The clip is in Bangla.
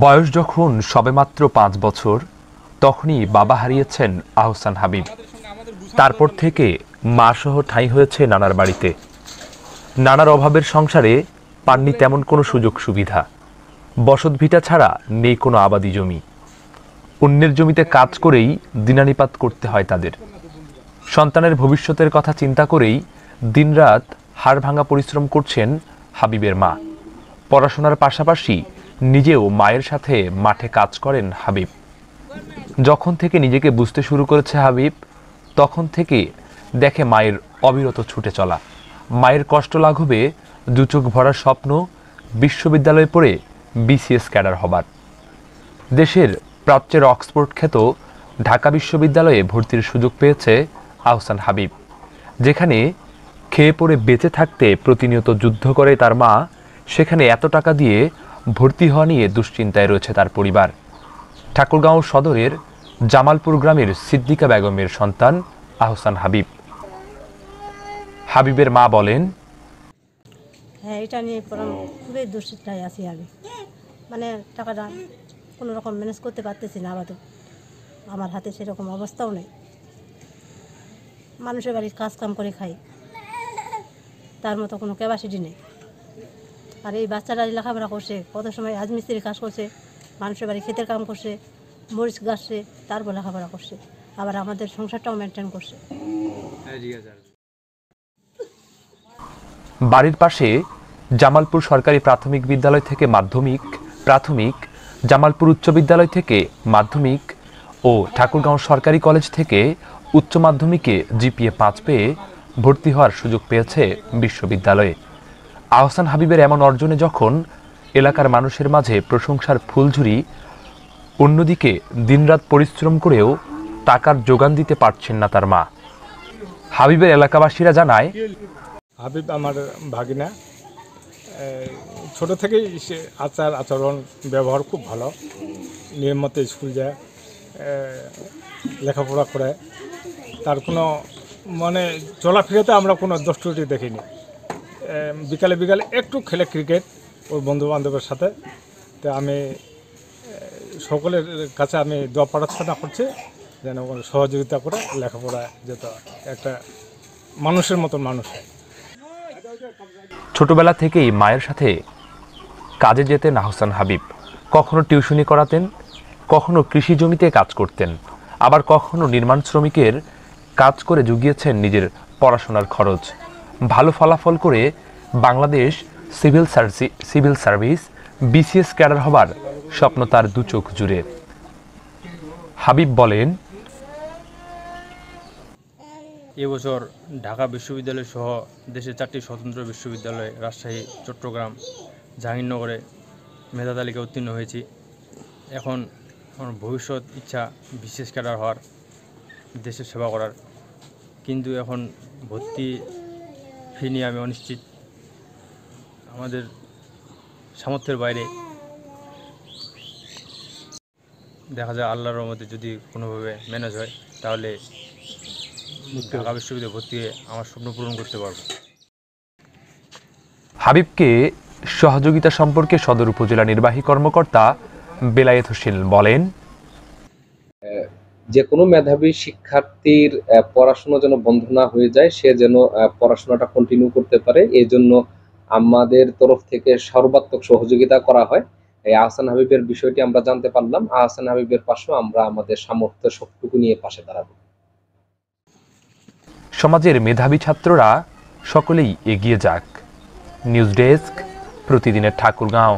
বয়স যখন সবেমাত্র পাঁচ বছর, তখনই বাবা হারিয়েছেন আহসান হাবিব। তারপর থেকে মা সহ ঠাঁই হয়েছে নানার বাড়িতে। নানার অভাবের সংসারে পাননি তেমন কোনো সুযোগ সুবিধা। বসত ভিটা ছাড়া নেই কোনো আবাদি জমি। অন্যের জমিতে কাজ করেই দিনানিপাত করতে হয় তাদের। সন্তানের ভবিষ্যতের কথা চিন্তা করেই দিনরাত হাড় ভাঙা পরিশ্রম করছেন হাবিবের মা। পড়াশোনার পাশাপাশি নিজেও মায়ের সাথে মাঠে কাজ করেন হাবিব। যখন থেকে নিজেকে বুঝতে শুরু করেছে হাবিব, তখন থেকে দেখে মায়ের অবিরত ছুটে চলা। মায়ের কষ্ট লাঘবে দুচোখ ভরা স্বপ্ন বিশ্ববিদ্যালয়ে পড়ে বিসিএস ক্যাডার হবার। দেশের প্রাচ্যের অক্সফোর্ড খ্যাত ঢাকা বিশ্ববিদ্যালয়ে ভর্তির সুযোগ পেয়েছে আহসান হাবিব। যেখানে খেয়ে পড়ে বেঁচে থাকতে প্রতিনিয়ত যুদ্ধ করে তার মা, সেখানে এত টাকা দিয়ে ভর্তি হওয়া নিয়ে দুশ্চিন্তায় রয়েছে তার পরিবার। ঠাকুরগাঁও সদরের জামালপুর গ্রামের সিদ্দিকা বেগমের সন্তান আহসান হাবিব। হাবিবের মা বলেন হ্যাঁ এটা নিয়ে খুবই দুশ্চিন্তায় আছি আমি। মানে টাকাটা কোনো রকম ম্যানেজ করতে পারতেছি না আপাতত। আমার হাতে সেরকম অবস্থাও নেই। মানুষের বাড়ির কাজ কাম করে খাই। তার মতো কোনো ক্যাপাসিটি নেই। আর এই বাচ্চারা লেখাপড়া করছে কত সময় রাজমিস্ত্রির কাজ করছে মানুষের বাড়ি ক্ষেতের কাম করছে মরিচ গাছছে তারপর লেখাপড়া করছে আবার আমাদের সংসারটাও মেনটেন করছে। বাড়ির পাশে জামালপুর সরকারি প্রাথমিক বিদ্যালয় থেকে মাধ্যমিক প্রাথমিক জামালপুর উচ্চ বিদ্যালয় থেকে মাধ্যমিক ও ঠাকুরগাঁও সরকারি কলেজ থেকে উচ্চ মাধ্যমিকে জিপিএ পাঁচ পেয়ে ভর্তি হওয়ার সুযোগ পেয়েছে বিশ্ববিদ্যালয়ে। আহসান হাবিবের এমন অর্জনে যখন এলাকার মানুষের মাঝে প্রশংসার ফুলঝুরি, অন্যদিকে দিনরাত পরিশ্রম করেও টাকার যোগান দিতে পারছেন না তার মা। হাবিবের এলাকাবাসীরা জানায়, হাবিব আমার ভাগিনা। ছোট থেকেই সে আচার আচরণ, ব্যবহার খুব ভালো। নিয়ম নিয়মিত স্কুল যায় লেখাপড়া করে। তার কোনো মানে চলাফেরাতে আমরা কোনো দোষটি দেখিনি। বিকালে বিকালে একটু খেলে ক্রিকেট ওর বন্ধু বান্ধবের সাথে। তো আমি সকলের কাছে আমি দোয়া প্রার্থনা করছি যেন সহযোগিতা করে লেখাপড়া যেত একটা মানুষের মতো মানুষ ছোটবেলা থেকেই মায়ের সাথে কাজে যেতেন আহসান হাবিব। কখনো টিউশনি করাতেন, কখনো কৃষি জমিতে কাজ করতেন, আবার কখনো নির্মাণ শ্রমিকের কাজ করে জুগিয়েছেন নিজের পড়াশোনার খরচ। ভালো ফলাফল করে বাংলাদেশ সিভিল সার্ভি সিভিল সার্ভিস, বিসিএস ক্যাডার হবার স্বপ্ন তার দু চোখ জুড়ে। হাবিব বলেন এবছর ঢাকা বিশ্ববিদ্যালয় সহ দেশের চারটি স্বতন্ত্র বিশ্ববিদ্যালয়, রাজশাহী, চট্টগ্রাম, জাহাঙ্গীরনগরে মেধা তালিকায় উত্তীর্ণ হয়েছি। এখন আমার ভবিষ্যৎ ইচ্ছা বিশেষ ক্যাডার হওয়ার, দেশের সেবা করার। কিন্তু এখন ভর্তি ফি নিয়ে আমি অনিশ্চিত। আমাদের সামর্থ্যের বাইরে। দেখা যায় আল্লাহর রহমতে যদি কোনোভাবে ম্যানেজ হয় তাহলে ঢাকা বিশ্ববিদ্যালয়ে ভর্তি হয়ে আমার স্বপ্ন পূরণ করতে পারব। হাবিবকে সহযোগিতা সম্পর্কে সদর উপজেলা নির্বাহী কর্মকর্তা বেলায়েত হোসেন বলেন যে কোনো মেধাবী শিক্ষার্থীর পড়াশোনা যেন বন্ধ না হয়ে যায়, সে যেন পড়াশোনাটা কন্টিনিউ করতে পারে। এই জন্য আমাদের তরফ থেকে সর্বাত্মক সহযোগিতা করা হয়। এই আহসান হাবিবের বিষয়টি আমরা জানতে পারলাম। আহসান হাবিবের পাশেও আমরা আমাদের সামর্থ্য সবটুকু নিয়ে পাশে দাঁড়াবো। সমাজের মেধাবী ছাত্ররা সকলেই এগিয়ে যাক। নিউজ ডেস্ক প্রতিদিনের ঠাকুরগাঁও।